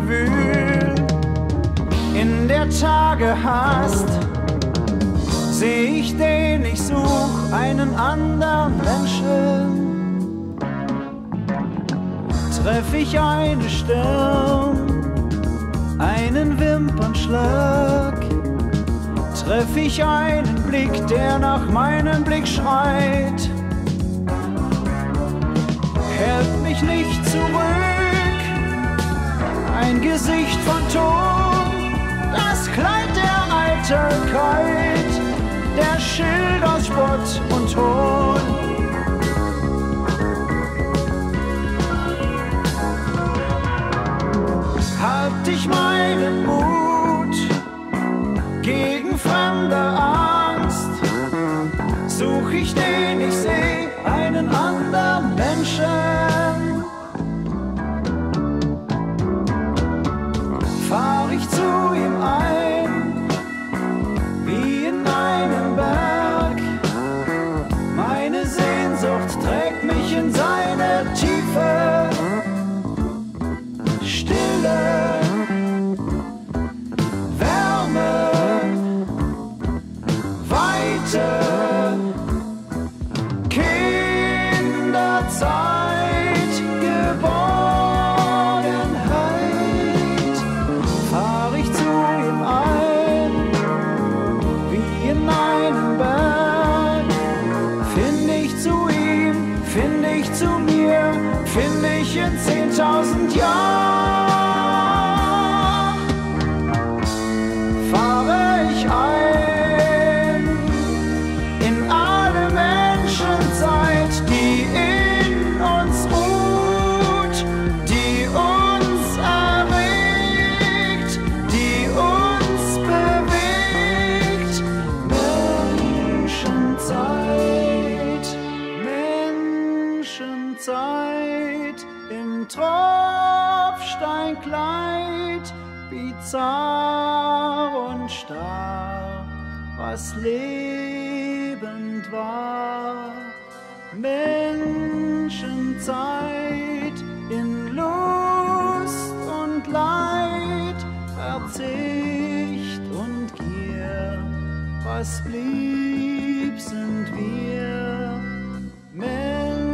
Gewühl in der Tage hast, seh ich den, ich such einen anderen Menschen. Treff ich eine Stirn, einen Wimpernschlag, treff ich einen Blick, der nach meinem Blick schreit, hält mich nicht zurück ein Gesicht von Ton, das Kleid der Eitelkeit, der Schild aus Spott und Ton. Halt dich meinen Mut gegen fremde Angst, such ich den ich seh, einen anderen Menschen. ich zu was lebend war. Menschenzeit in Lust und Leid, Verzicht und Gier, was blieb, sind wir. Menschenzeit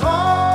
home.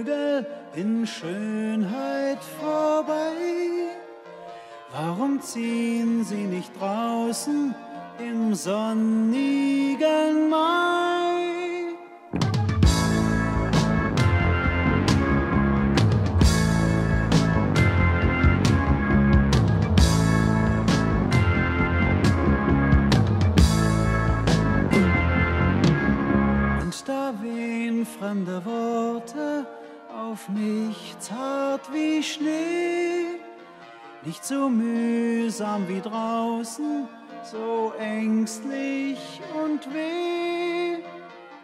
Vögel in Schönheit vorbei. Warum ziehen sie nicht draußen im sonnigen Mai? Und da wehen fremde Worte auf mich zart wie Schnee. Nicht so mühsam wie draußen, so ängstlich und weh.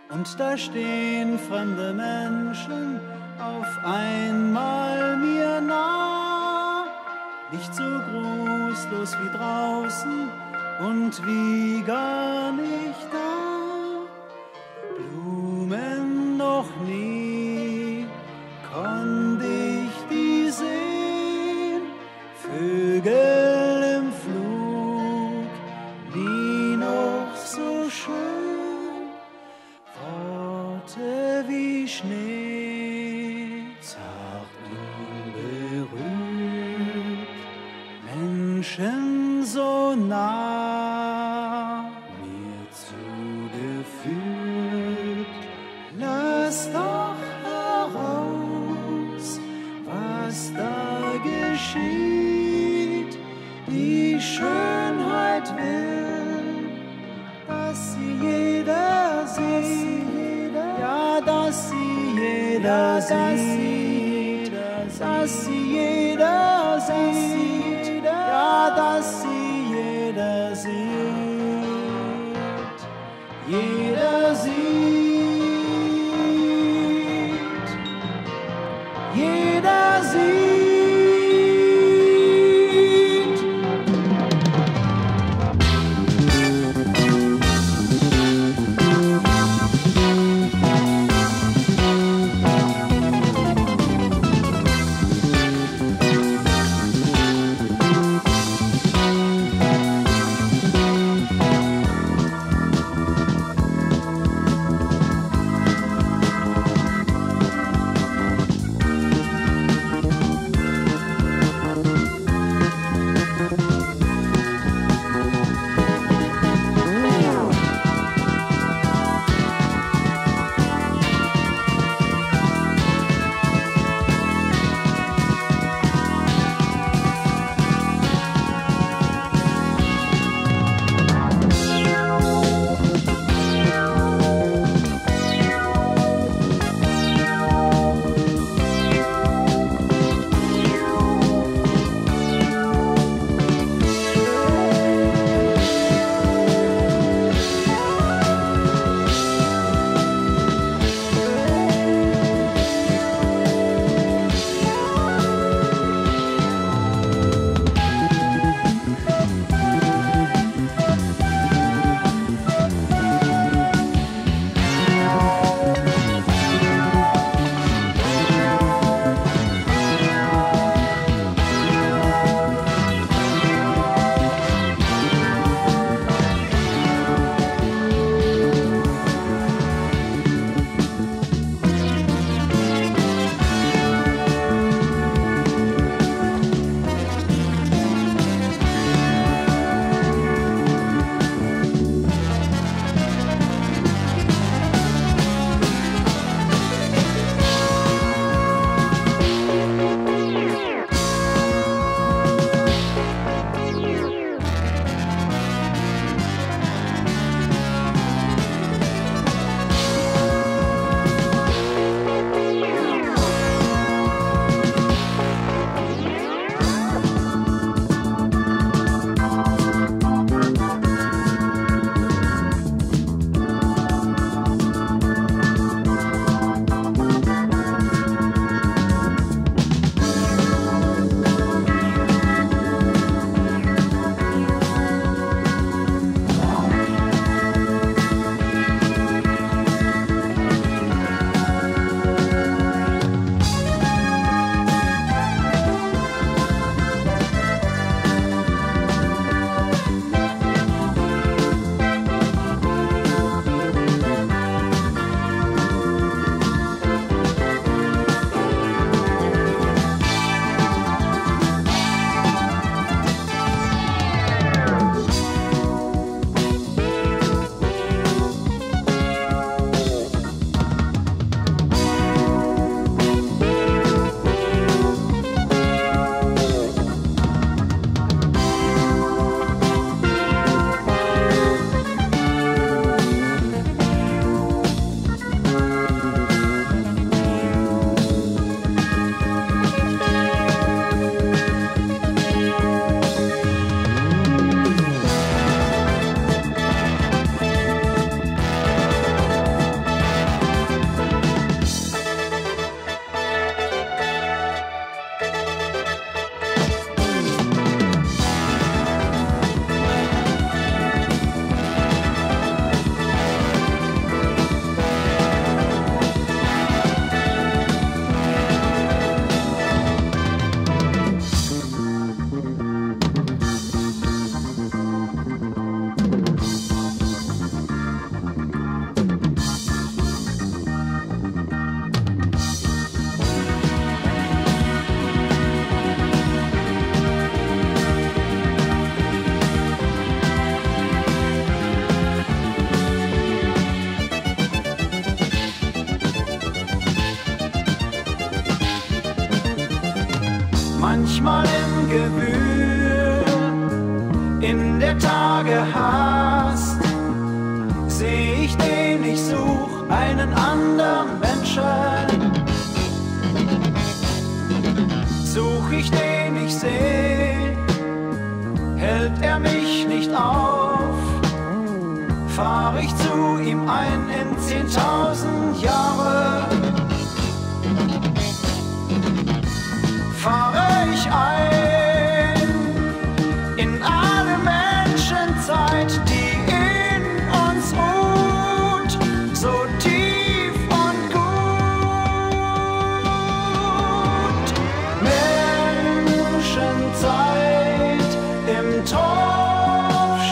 Und da stehen fremde Menschen auf einmal mir nah. Nicht so grußlos wie draußen und wie gar nicht da. Blumen noch nie Vögel im Flug, nie noch so schön, Worte wie Schnee, zart unberührt, Menschen so nah mir zugeführt. Lass doch heraus, was da geschieht. Schönheit will, dass sie jeder sieht. Ja, dass sie jeder sieht.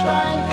shine.